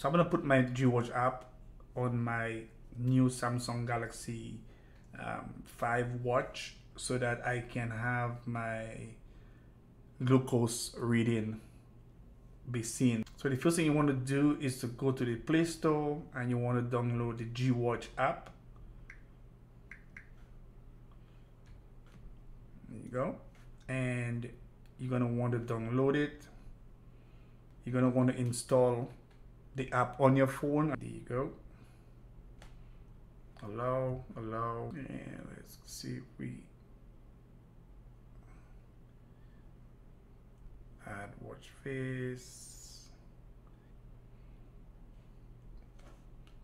So I'm gonna put my GWatch app on my new Samsung Galaxy um, 5 watch so that I can have my glucose reading be seen. So the first thing you want to do is to go to the Play Store and you want to download the GWatch app. There you go. And you're going to want to download it. You're going to want to install the app on your phone. There you go. Allow, allow, and let's see if we add watch face.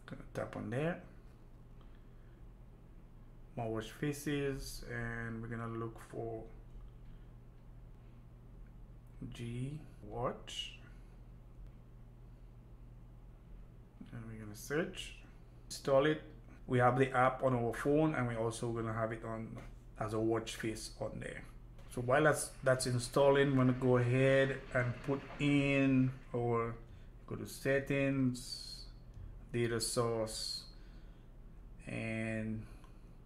Gonna tap on there. More watch faces, and we're gonna look for G watch. And we're gonna search, install it. We have the app on our phone, and we're also gonna have it on as a watch face on there. So while that's that's installing, I'm gonna go ahead and put in our go to settings, data source, and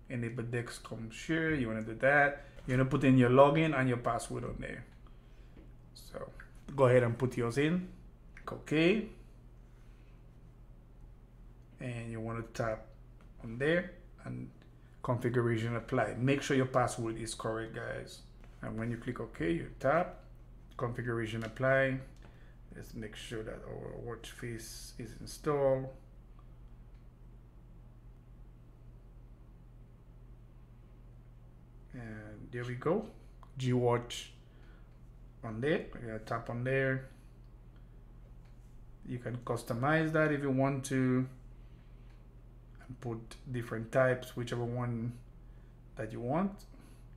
enable Dexcom share. You wanna do that. You're gonna put in your login and your password on there. So go ahead and put yours in. Okay. And you wanna tap on there and configuration apply. Make sure your password is correct, guys. And when you click OK you tap configuration apply. Let's make sure that our watch face is installed. And there we go. GWatch on there. Tap on there. You can customize that if you want to put different types whichever one that you want.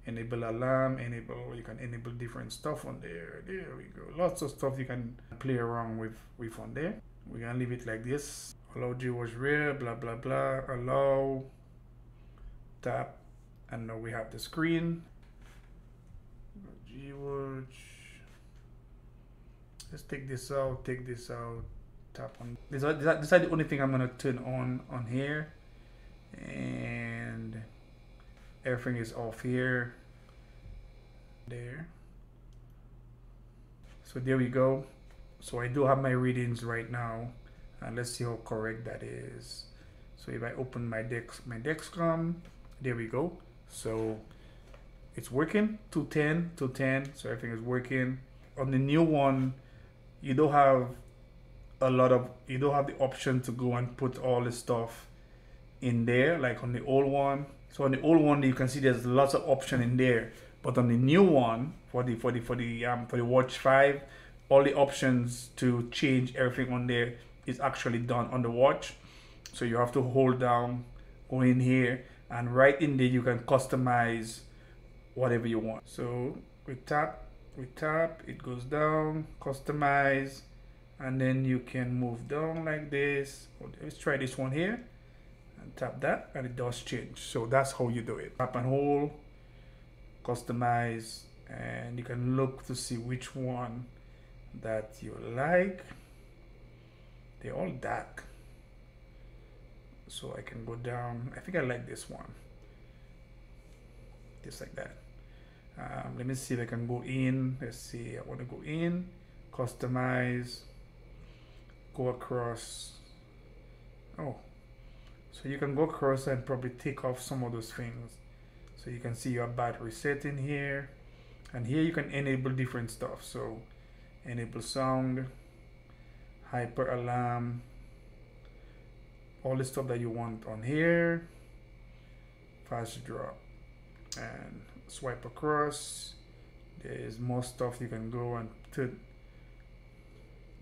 Enable alarm enable you can enable different stuff on there. There we go. Lots of stuff you can play around with with on there. We're gonna leave it like this. Allow GWatch Wear blah blah blah. Allow tap. And now we have the screen. GWatch let's take this out take this out. Tap on. This is this is the only thing I'm gonna turn on on here and everything is off here. There. So there we go. So I do have my readings right now. And let's see how correct that is. So if I open my dex my Dexcom there we go. So it's working 210 210 so everything is working. On the new one you don't have a lot of you don't have the option to go and put all the stuff in there like on the old one so on the old one, you can see there's lots of option in there. But on the new one, for the for the for the um for the Watch Five, all the options to change everything on there is actually done on the watch. So you have to hold down, go in here, and right in there you can customize whatever you want. So we tap, we tap, it goes down, customize, and then you can move down like this. Let's try this one here and tap that and it does change. So that's how you do it. Tap and hold customize and you can look to see which one that you like. They're all dark. So I can go down. I think I like this one. Just like that. Um, let me see if I can go in. Let's see. I want to go in customize go across. Oh so you can go across and probably take off some of those things. So you can see your battery setting here. And here you can enable different stuff. So enable sound, hyper alarm, all the stuff that you want on here. Fast drop and swipe across. There's more stuff you can go and to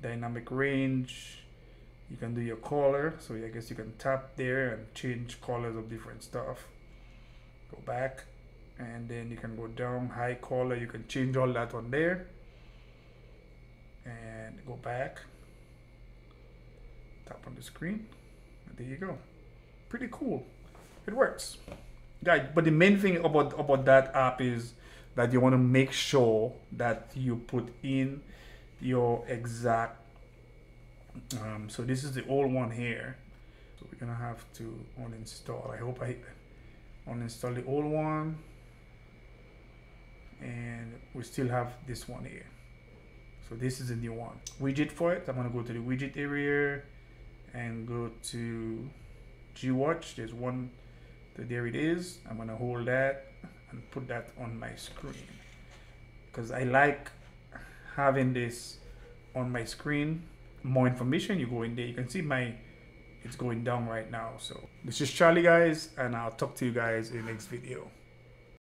dynamic range you can do your color so I guess you can tap there and change colors of different stuff. Go back and then you can go down high color you can change all that on there. And go back. Tap on the screen there you go. Pretty cool. It works. Yeah but the main thing about about that app is that you want to make sure that you put in your exact Um, so this is the old one here. So we're gonna have to uninstall. I hope I uninstall the old one. And we still have this one here. So this is a new one. Widget for it. I'm gonna go to the widget area and go to GWatch. There's one, so there it is. I'm gonna hold that and put that on my screen because I like having this on my screen more information you go in there. You can see my it's going down right now. So this is Charlie guys and I'll talk to you guys in the next video